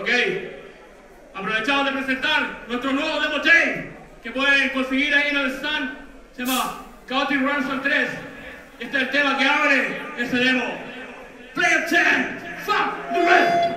Ok. Aprovechamos de presentar nuestro nuevo demo tape que pueden conseguir ahí en el stand. Se llama Chaotic Ransom 3. Este es el tema que abre ese demo. Play of 10. Fuck the rest.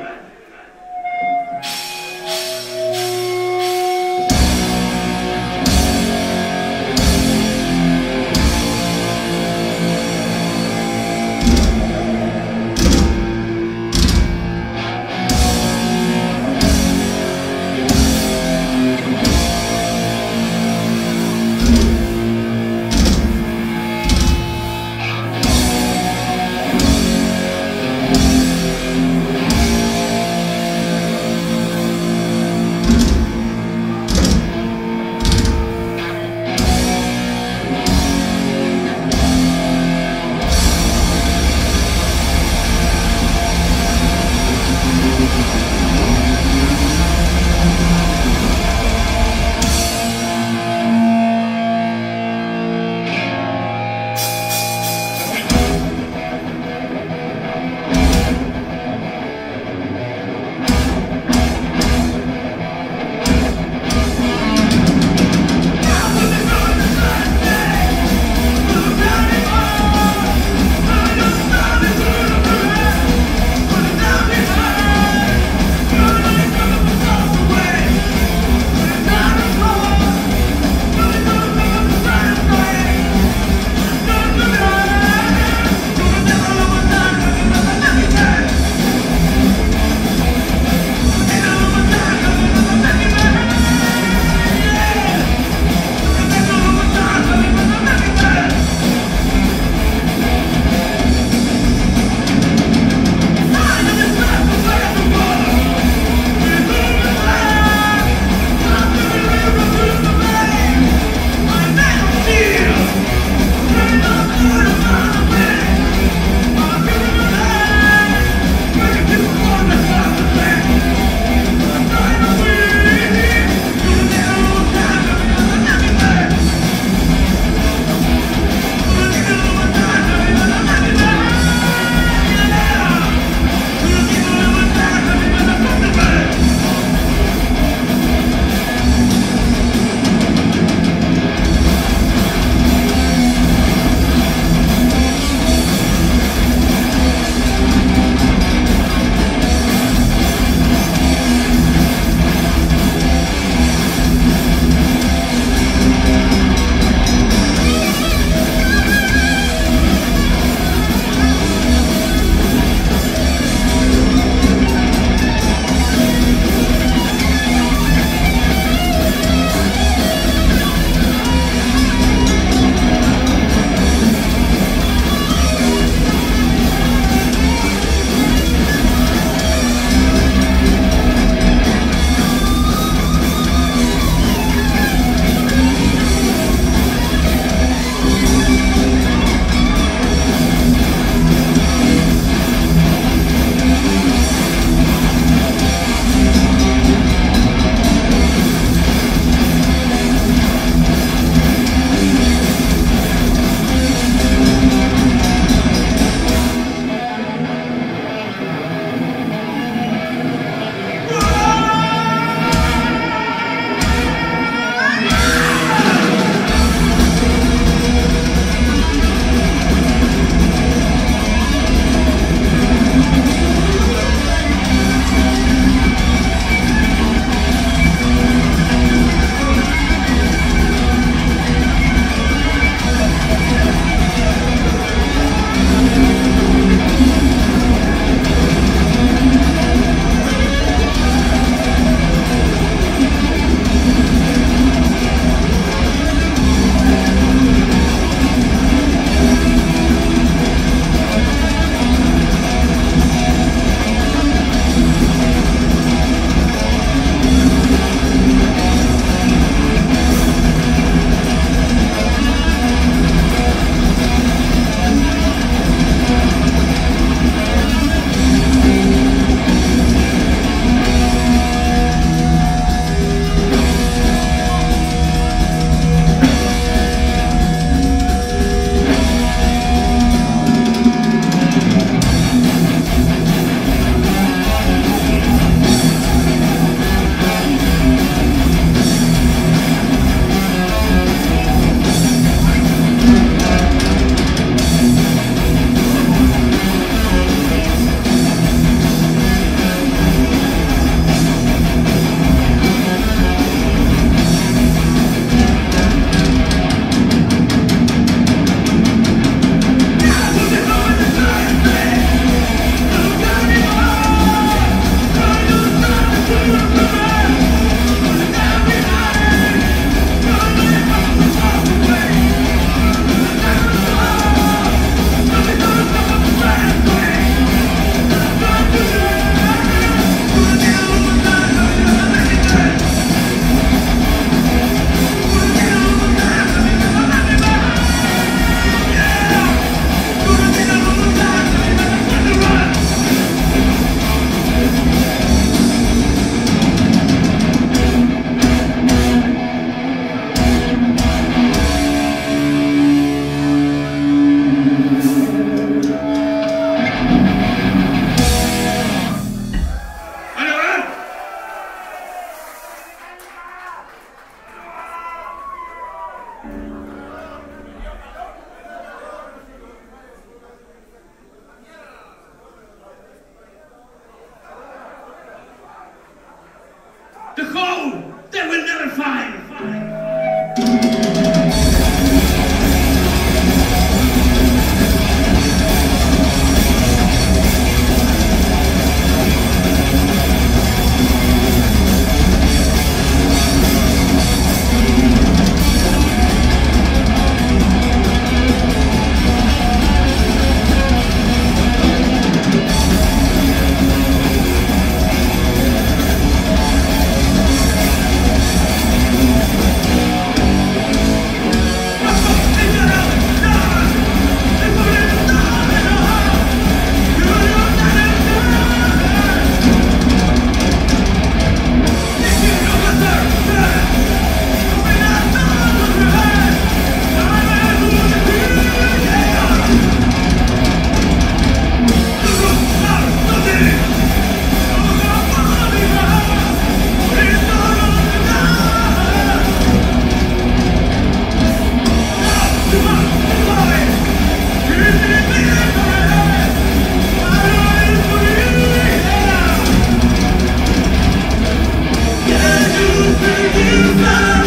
Jesus